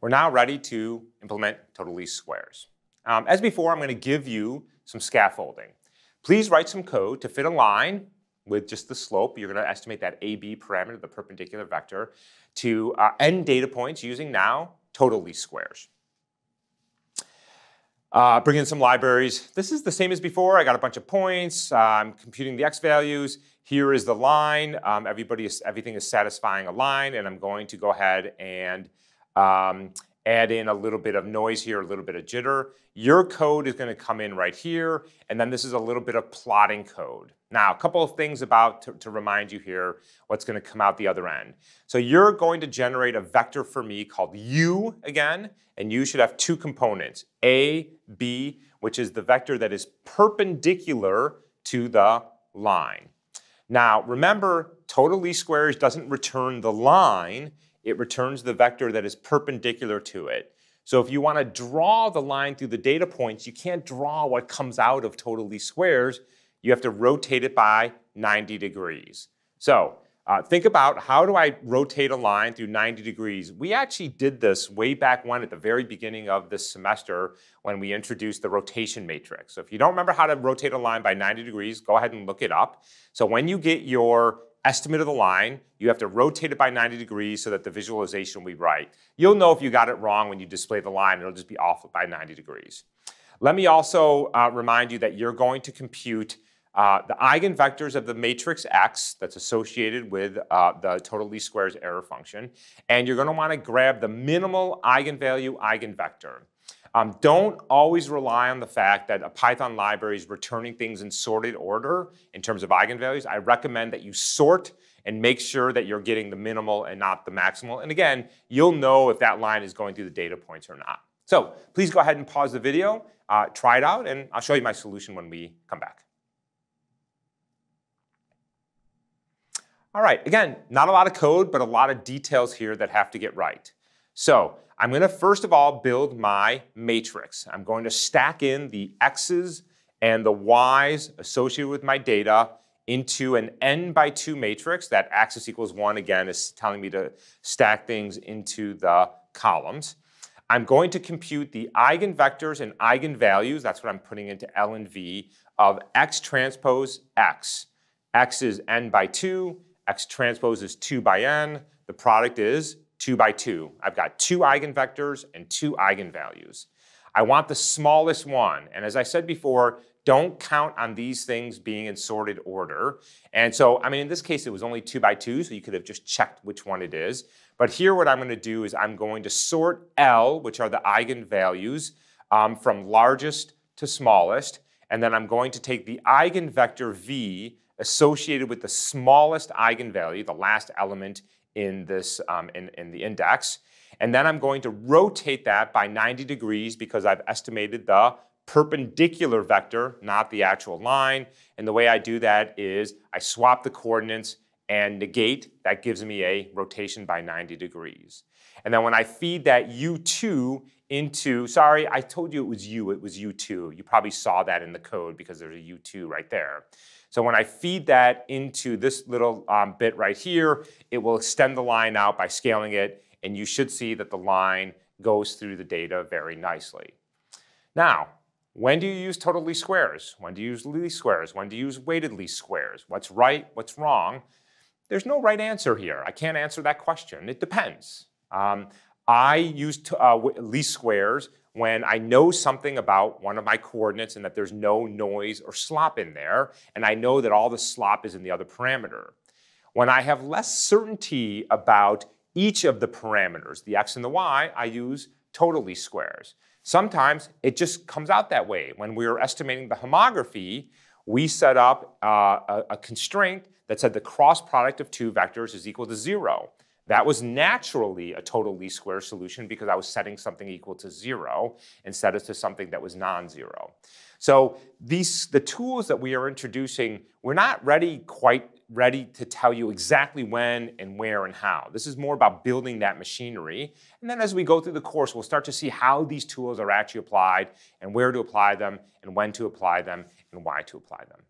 We're now ready to implement total least squares. Um, as before, I'm going to give you some scaffolding. Please write some code to fit a line with just the slope. You're going to estimate that AB parameter, the perpendicular vector, to uh, n data points using now total least squares. Uh, bring in some libraries. This is the same as before. I got a bunch of points. Uh, I'm computing the x values. Here is the line. Um, everybody is, everything is satisfying a line, and I'm going to go ahead and um, add in a little bit of noise here, a little bit of jitter. Your code is going to come in right here, and then this is a little bit of plotting code. Now, a couple of things about to, to remind you here what's going to come out the other end. So you're going to generate a vector for me called u again, and you should have two components, a, b, which is the vector that is perpendicular to the line. Now, remember, total least squares doesn't return the line, it returns the vector that is perpendicular to it. So if you want to draw the line through the data points, you can't draw what comes out of total least squares. You have to rotate it by 90 degrees. So uh, think about how do I rotate a line through 90 degrees? We actually did this way back when at the very beginning of this semester when we introduced the rotation matrix. So if you don't remember how to rotate a line by 90 degrees, go ahead and look it up. So when you get your estimate of the line, you have to rotate it by 90 degrees so that the visualization will be right. You'll know if you got it wrong when you display the line, it'll just be off by 90 degrees. Let me also uh, remind you that you're going to compute uh, the eigenvectors of the matrix X that's associated with uh, the total least squares error function, and you're going to want to grab the minimal eigenvalue eigenvector. Um, don't always rely on the fact that a Python library is returning things in sorted order in terms of eigenvalues. I recommend that you sort and make sure that you're getting the minimal and not the maximal. And again, you'll know if that line is going through the data points or not. So please go ahead and pause the video, uh, try it out, and I'll show you my solution when we come back. All right, again, not a lot of code, but a lot of details here that have to get right. So I'm going to first of all build my matrix. I'm going to stack in the x's and the y's associated with my data into an n by 2 matrix. That axis equals 1, again, is telling me to stack things into the columns. I'm going to compute the eigenvectors and eigenvalues, that's what I'm putting into L and V, of x transpose x. x is n by 2, x transpose is 2 by n. The product is 2 by 2. I've got two eigenvectors and two eigenvalues. I want the smallest one. And as I said before, don't count on these things being in sorted order. And so, I mean, in this case, it was only 2 by 2, so you could have just checked which one it is. But here what I'm going to do is I'm going to sort L, which are the eigenvalues, um, from largest to smallest. And then I'm going to take the eigenvector V associated with the smallest eigenvalue, the last element in, this, um, in, in the index. And then I'm going to rotate that by 90 degrees because I've estimated the perpendicular vector, not the actual line. And the way I do that is I swap the coordinates and negate. That gives me a rotation by 90 degrees. And then when I feed that u2 into, sorry, I told you it was u, it was u2. You probably saw that in the code because there's a u2 right there. So when I feed that into this little um, bit right here, it will extend the line out by scaling it, and you should see that the line goes through the data very nicely. Now, when do you use total least squares? When do you use least squares? When do you use weighted least squares? What's right? What's wrong? There's no right answer here. I can't answer that question. It depends. Um, I use uh, least squares when I know something about one of my coordinates and that there's no noise or slop in there, and I know that all the slop is in the other parameter. When I have less certainty about each of the parameters, the x and the y, I use total least squares. Sometimes it just comes out that way. When we were estimating the homography, we set up uh, a, a constraint that said the cross product of two vectors is equal to zero. That was naturally a total least square solution because I was setting something equal to zero instead of to something that was non-zero. So these, the tools that we are introducing, we're not ready quite ready to tell you exactly when and where and how. This is more about building that machinery. And then as we go through the course, we'll start to see how these tools are actually applied and where to apply them and when to apply them and why to apply them.